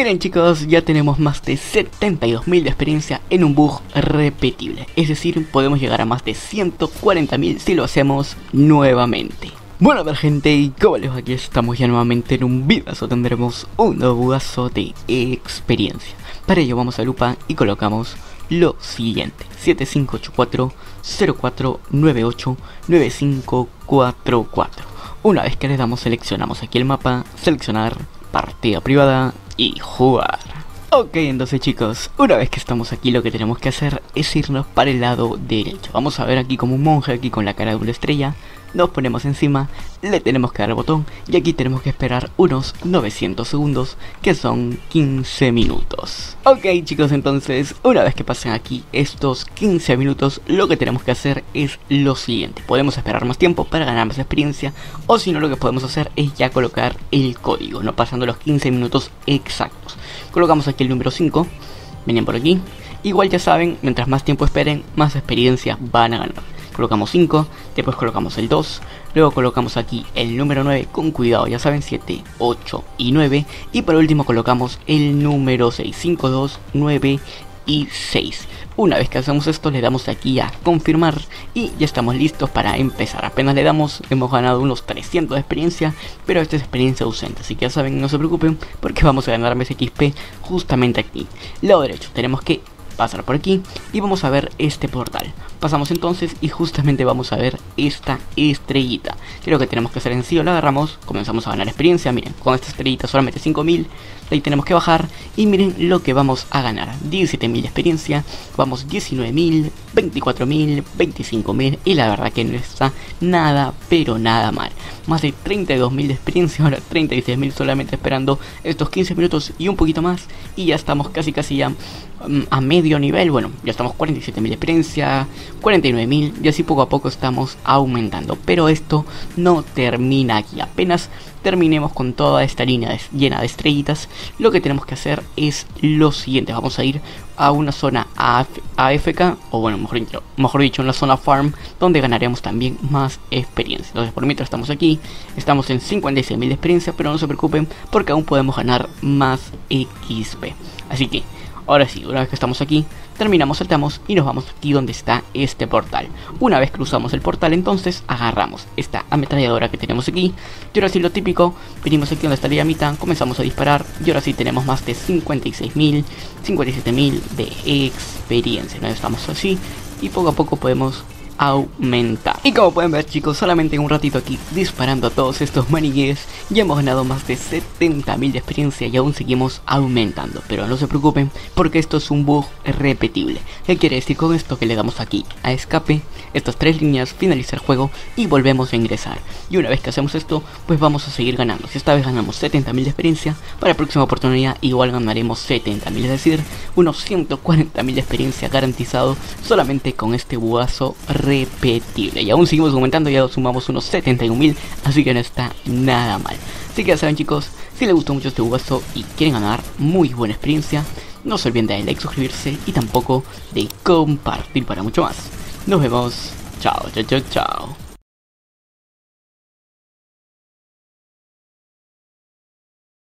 miren chicos, ya tenemos más de 72.000 de experiencia en un bug repetible. Es decir, podemos llegar a más de 140.000 si lo hacemos nuevamente. Bueno, a ver gente, y como les aquí estamos ya nuevamente en un videazo, tendremos un nuevo bugazo de experiencia. Para ello vamos a lupa y colocamos lo siguiente 7584 0498 9544 Una vez que le damos seleccionamos aquí el mapa, seleccionar partida privada y jugar. Ok, entonces chicos, una vez que estamos aquí lo que tenemos que hacer es irnos para el lado derecho. Vamos a ver aquí como un monje aquí con la cara de una estrella nos ponemos encima, le tenemos que dar el botón y aquí tenemos que esperar unos 900 segundos que son 15 minutos. Ok chicos, entonces una vez que pasen aquí estos 15 minutos lo que tenemos que hacer es lo siguiente. Podemos esperar más tiempo para ganar más experiencia o si no lo que podemos hacer es ya colocar el código, no pasando los 15 minutos exactos. Colocamos aquí el número 5, vienen por aquí. Igual ya saben, mientras más tiempo esperen, más experiencia van a ganar colocamos 5, después colocamos el 2, luego colocamos aquí el número 9 con cuidado, ya saben 7, 8 y 9 y por último colocamos el número 6, 5, 2, 9 y 6. Una vez que hacemos esto le damos aquí a confirmar y ya estamos listos para empezar. Apenas le damos hemos ganado unos 300 de experiencia, pero esta es experiencia ausente, así que ya saben no se preocupen porque vamos a ganar mes XP justamente aquí. Lado derecho tenemos que pasar por aquí y vamos a ver este portal. Pasamos entonces y justamente vamos a ver esta estrellita. Creo que tenemos que hacer en sí, la agarramos, comenzamos a ganar experiencia, miren, con esta estrellita solamente 5000, ahí tenemos que bajar y miren lo que vamos a ganar. 17.000 de experiencia, vamos 19.000, 24.000, 25.000 y la verdad que no está nada, pero nada mal. Más de 32.000 de experiencia, ahora 36.000 solamente esperando estos 15 minutos y un poquito más y ya estamos casi casi ya mm, a medio nivel, bueno, ya estamos 47.000 de experiencia, 49.000 y así poco a poco estamos aumentando. Pero esto no termina aquí, apenas terminemos con toda esta línea llena de estrellitas, lo que tenemos que hacer es lo siguiente, vamos a ir a una zona AFK, o bueno, mejor, mejor dicho, una zona farm, donde ganaremos también más experiencia. Entonces, por mientras estamos aquí, estamos en 56.000 de experiencia, pero no se preocupen, porque aún podemos ganar más XP. Así que, ahora sí, una vez que estamos aquí, terminamos, saltamos y nos vamos aquí donde está este portal. Una vez cruzamos el portal entonces agarramos esta ametralladora que tenemos aquí y ahora sí lo típico, venimos aquí donde está la llamita, comenzamos a disparar y ahora sí tenemos más de 56.000, 57.000 de experiencia, ¿no? Estamos así y poco a poco podemos aumentar. Y como pueden ver chicos, solamente en un ratito aquí disparando a todos estos manigues, ya hemos ganado más de 70.000 de experiencia y aún seguimos aumentando. Pero no se preocupen porque esto es un bug repetible. ¿Qué quiere decir con esto? Que le damos aquí a escape, estas tres líneas, finaliza el juego y volvemos a ingresar. Y una vez que hacemos esto, pues vamos a seguir ganando. Si esta vez ganamos 70.000 de experiencia, para la próxima oportunidad igual ganaremos 70.000, es decir, unos 140.000 de experiencia garantizado solamente con este bugazo repetible. Y aún seguimos aumentando, ya sumamos unos 71.000, así que no está nada mal. Así que ya saben chicos, si les gustó mucho este jugazo y quieren ganar muy buena experiencia, no se olviden de darle like, suscribirse y tampoco de compartir para mucho más. Nos vemos, chao, chao, chao, chao.